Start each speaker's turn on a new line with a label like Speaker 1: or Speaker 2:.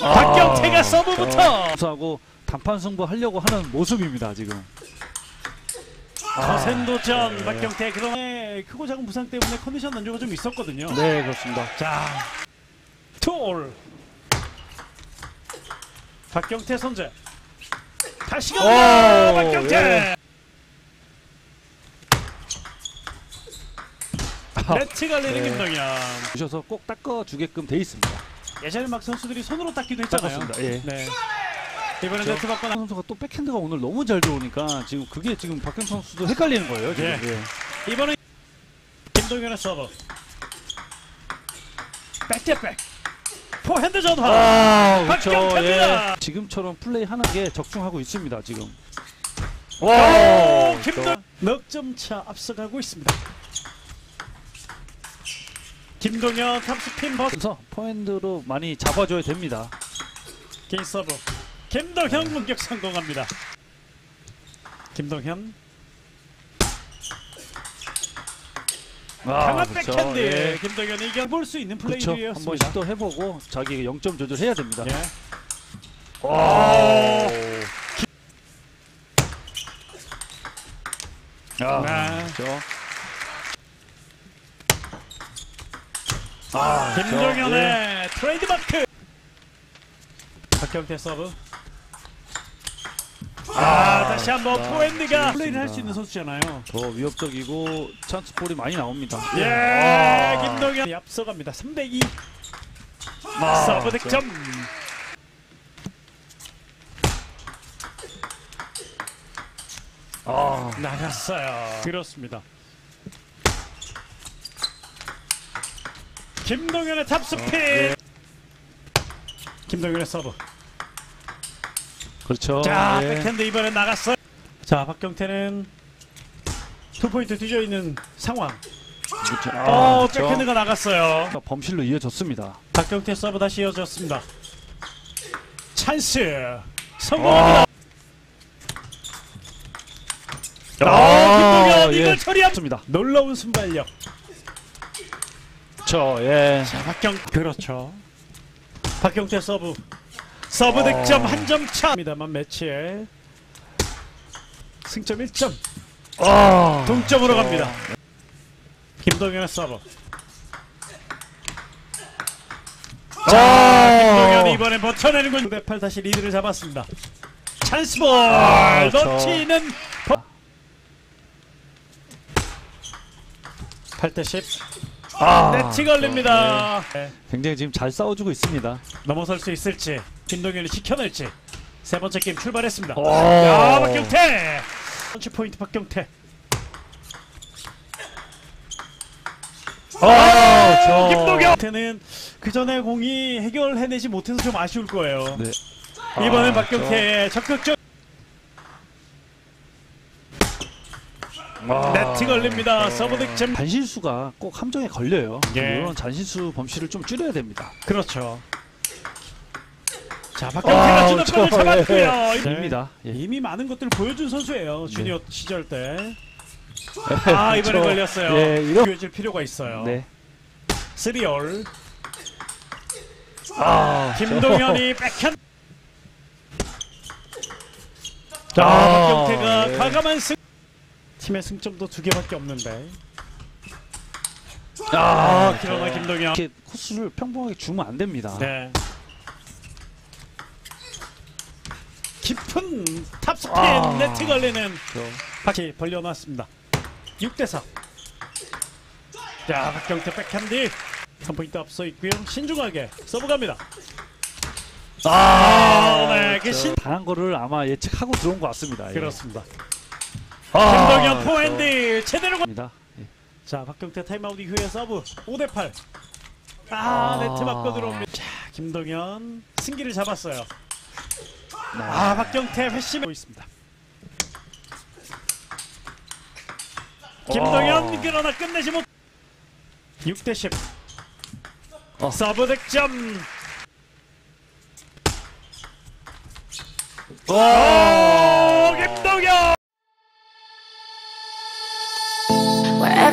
Speaker 1: 박경태가 서브부터
Speaker 2: 하고 단판 승부 하려고 하는 모습입니다 지금.
Speaker 1: 거센 도전 박경태 그런데 크고 작은 부상 때문에 컨디션 난조가 좀 있었거든요.
Speaker 2: 네 그렇습니다.
Speaker 1: 자, 투올 박경태 선제 다시
Speaker 2: 오,
Speaker 1: 갑니다. 박경태.
Speaker 2: 예.
Speaker 1: 네트 갈리는
Speaker 2: 네.
Speaker 1: 김동현.
Speaker 2: 보셔서 꼭 닦아 주게끔 돼 있습니다.
Speaker 1: 예전에 막 선수들이 손으로 닦기도 했잖아요.
Speaker 2: 닦았습니다. 예.
Speaker 1: 네. 이번에
Speaker 2: 그렇죠.
Speaker 1: 네트 맞고 나.
Speaker 2: 선수가 또 백핸드가 오늘 너무 잘 들어오니까 지금 그게 지금 박경 선수도 헷갈리는 거예요. 지금.
Speaker 1: 예.
Speaker 2: 예.
Speaker 1: 이번에 김동현의 서브. 백대백. 포핸드 전환.
Speaker 2: 아, 그렇죠.
Speaker 1: 박경태입니다.
Speaker 2: 예. 지금처럼 플레이 하는 게 적중하고 있습니다. 지금.
Speaker 1: 오,
Speaker 2: 그렇죠.
Speaker 1: 김동 넉점 차 앞서가고 있습니다. 김동현 탑스핀 버
Speaker 2: 그래서 포핸드로 많이 잡아줘야 됩니다.
Speaker 1: 개인 서브. 김동현 공격 성공합니다. 김동현 강한
Speaker 2: 그렇죠.
Speaker 1: 백핸드.
Speaker 2: 예.
Speaker 1: 김동현이 이겨 볼 수 있는
Speaker 2: 그렇죠. 한번
Speaker 1: 플레이였습니다.
Speaker 2: 시도 해보고 자기 0점 조절해야 됩니다.
Speaker 1: 예.
Speaker 2: 와. 아,
Speaker 1: 네.
Speaker 2: 그렇죠. 아.
Speaker 1: 김동현의
Speaker 2: 예.
Speaker 1: 트레이드 마크. 박경태 서브. 아, 다시 한번
Speaker 2: 아,
Speaker 1: 포핸드가. 플레이를 할 수 있는 선수잖아요.
Speaker 2: 더 위협적이고 찬스 볼이 많이 나옵니다.
Speaker 1: 예,
Speaker 2: 아.
Speaker 1: 김동현이 앞서갑니다. 3대2
Speaker 2: 아,
Speaker 1: 서브. 득점.
Speaker 2: 아,
Speaker 1: 나갔어요. 그렇습니다. 김동현의 탑스핀.
Speaker 2: 예.
Speaker 1: 김동현의 서브.
Speaker 2: 그렇죠.
Speaker 1: 자,
Speaker 2: 예.
Speaker 1: 백핸드 이번에 나갔어요. 자, 박경태는 투 포인트 뒤져 있는 상황.
Speaker 2: 그렇죠.
Speaker 1: 어,
Speaker 2: 그렇죠.
Speaker 1: 백핸드가 나갔어요.
Speaker 2: 자, 범실로 이어졌습니다.
Speaker 1: 박경태 서브 다시 이어졌습니다. 찬스 성공합니다. 아, 김동현 이걸
Speaker 2: 예.
Speaker 1: 처리합니다. 놀라운 순발력.
Speaker 2: 그렇죠. 예.
Speaker 1: 자, 박경 그렇죠. 박경태 서브 서브
Speaker 2: 어.
Speaker 1: 득점 한 점 차입니다만 매치에 승점 1점
Speaker 2: 아,
Speaker 1: 동점으로
Speaker 2: 그렇죠.
Speaker 1: 갑니다. 김동현의 서브. 자,
Speaker 2: 아,
Speaker 1: 김동현이 이번에 버텨내는군. 9대8 다시 리드를 잡았습니다. 찬스볼
Speaker 2: 아, 그렇죠.
Speaker 1: 놓치는 8대 10
Speaker 2: 아,
Speaker 1: 네트 걸립니다. 네.
Speaker 2: 굉장히 지금 잘 싸워주고 있습니다.
Speaker 1: 넘어설 수 있을지 김동현이 지켜낼지 세 번째 게임 출발했습니다.
Speaker 2: 오.
Speaker 1: 야 박경태 펀치 포인트 박경태.
Speaker 2: 아, 저
Speaker 1: 김동현한테는 그 전에 공이 해결해내지 못해서 좀 아쉬울 거예요.
Speaker 2: 네.
Speaker 1: 이번엔
Speaker 2: 아,
Speaker 1: 박경태의 적극적 네트 걸립니다. 서브 득점.
Speaker 2: 잔실수가 꼭 함정에 걸려요.
Speaker 1: 예.
Speaker 2: 이런 잔실수 범실을 좀 줄여야 됩니다.
Speaker 1: 그렇죠. 자 박경태가 주도권을 잡았고요.
Speaker 2: 입니다. 예.
Speaker 1: 이미 많은 것들을 보여준 선수예요. 주니어 시절 때. 아 이번에
Speaker 2: 그렇죠.
Speaker 1: 걸렸어요.
Speaker 2: 예, 이런
Speaker 1: 보여줄 필요가 있어요.
Speaker 2: 네.
Speaker 1: 쓰리올
Speaker 2: 아,
Speaker 1: 김동현이 백핸. 자
Speaker 2: 아,
Speaker 1: 박경태가
Speaker 2: 예.
Speaker 1: 과감한 승. 팀의 승점도 두 개밖에 없는데.
Speaker 2: 아,
Speaker 1: 아 그러나 김동현.
Speaker 2: 이렇게 코스를 평범하게 주면 안 됩니다.
Speaker 1: 네. 깊은 탑스핀
Speaker 2: 아.
Speaker 1: 네트 걸리는
Speaker 2: 그렇죠.
Speaker 1: 바퀴 벌려놨습니다. 6대 4. 자 박경태 백핸드 3포인트 앞서 있고요. 신중하게 서브 갑니다. 아, 네, 그 신.
Speaker 2: 당한 거를 아마 예측하고 들어온 것 같습니다. 예.
Speaker 1: 그렇습니다.
Speaker 2: 아,
Speaker 1: 김동현 포핸드 제대로. 가-
Speaker 2: 입니다. 예.
Speaker 1: 자 박경태 타임아웃 이후에 서브 5대 8. 아,
Speaker 2: 아.
Speaker 1: 네트 맞고 들어옵니다. 자 김동현 승기를 잡았어요.
Speaker 2: 네.
Speaker 1: 아 박경태 회심하고 있습니다. 김동현
Speaker 2: 어.
Speaker 1: 그러나 끝내지 못. 6대 10.
Speaker 2: 어.
Speaker 1: 서브 득점. 오 김동현.